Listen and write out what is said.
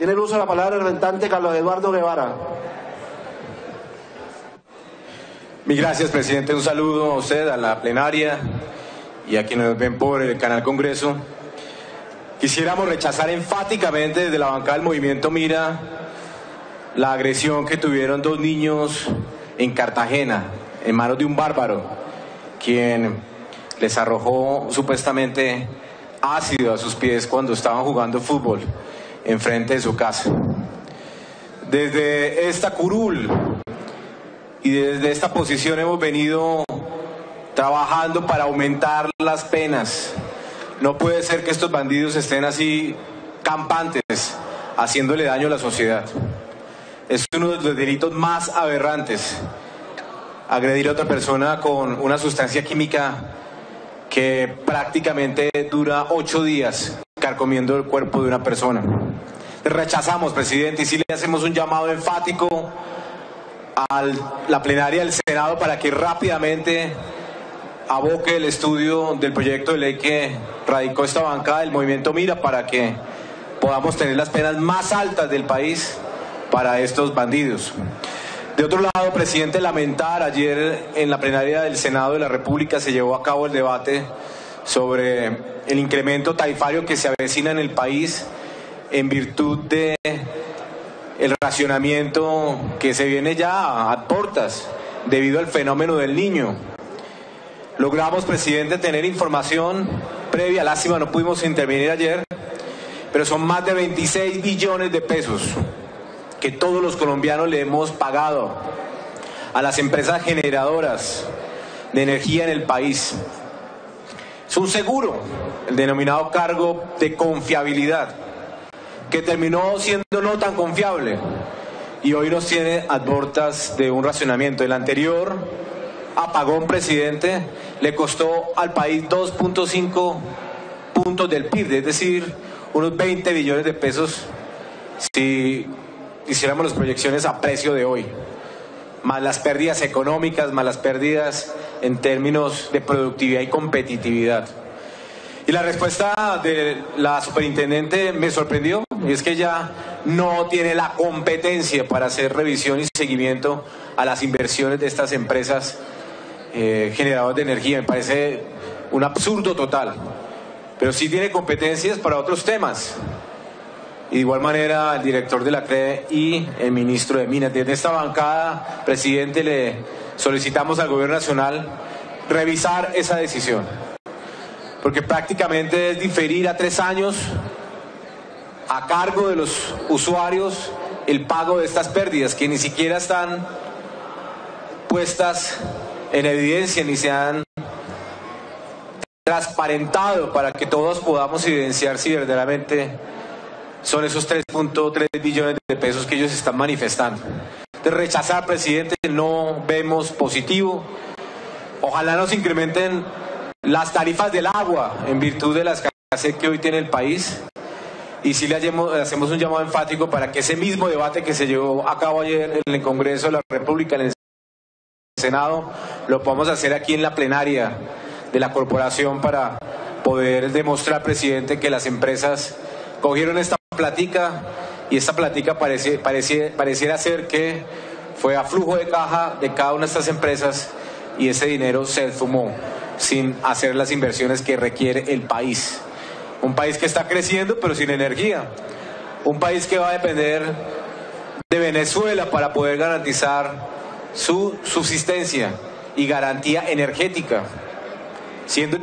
Tiene el uso de la palabra el representante Carlos Eduardo Guevara. Mi gracias, presidente. Un saludo a usted, a la plenaria y a quienes ven por el canal Congreso. Quisiéramos rechazar enfáticamente desde la bancada del movimiento Mira la agresión que tuvieron dos niños en Cartagena, en manos de un bárbaro, quien les arrojó supuestamente ácido a sus pies cuando estaban jugando fútbol enfrente de su casa. Desde esta curul y desde esta posición hemos venido trabajando para aumentar las penas. No puede ser que estos bandidos estén así campantes, haciéndole daño a la sociedad. Es uno de los delitos más aberrantes. Agredir a otra persona con una sustancia química que prácticamente dura ocho días carcomiendo el cuerpo de una persona. Rechazamos, presidente, y si le hacemos un llamado enfático a la plenaria del Senado para que rápidamente aboque el estudio del proyecto de ley que radicó esta bancada del movimiento Mira para que podamos tener las penas más altas del país para estos bandidos. De otro lado, presidente, lamentar, ayer en la plenaria del Senado de la República se llevó a cabo el debate sobre el incremento tarifario que se avecina en el país en virtud de el racionamiento que se viene ya a portas debido al fenómeno del niño. Logramos, presidente, tener información previa, lástima no pudimos intervenir ayer, pero son más de 26 billones de pesos que todos los colombianos le hemos pagado a las empresas generadoras de energía en el país. Es un seguro, el denominado cargo de confiabilidad, que terminó siendo no tan confiable y hoy nos tiene a de un racionamiento. El anterior apagón, presidente, le costó al país 2.5 puntos del PIB, es decir, unos 20 billones de pesos si hiciéramos las proyecciones a precio de hoy, más las pérdidas económicas, más las pérdidas en términos de productividad y competitividad. Y la respuesta de la superintendente me sorprendió, y es que ella no tiene la competencia para hacer revisión y seguimiento a las inversiones de estas empresas eh, generadores de energía. Me parece un absurdo total. Pero sí tiene competencias para otros temas. Y de igual manera el director de la CRE y el ministro de Minas. Desde esta bancada, presidente, le solicitamos al gobierno nacional revisar esa decisión. Porque prácticamente es diferir a tres años a cargo de los usuarios el pago de estas pérdidas que ni siquiera están puestas en evidencia ni se han transparentado para que todos podamos evidenciar si verdaderamente son esos 3.3 billones de pesos que ellos están manifestando. De rechazar, presidente, no vemos positivo. Ojalá nos incrementen las tarifas del agua en virtud de la escasez que hoy tiene el país. Y si le hacemos un llamado enfático para que ese mismo debate que se llevó a cabo ayer en el Congreso de la República, en el Senado, lo podamos hacer aquí en la plenaria de la corporación para poder demostrar, presidente, que las empresas cogieron esta platica y esta platica pareciera ser que fue a flujo de caja de cada una de estas empresas y ese dinero se fumó sin hacer las inversiones que requiere el país. Un país que está creciendo pero sin energía. Un país que va a depender de Venezuela para poder garantizar su subsistencia y garantía energética. Siendo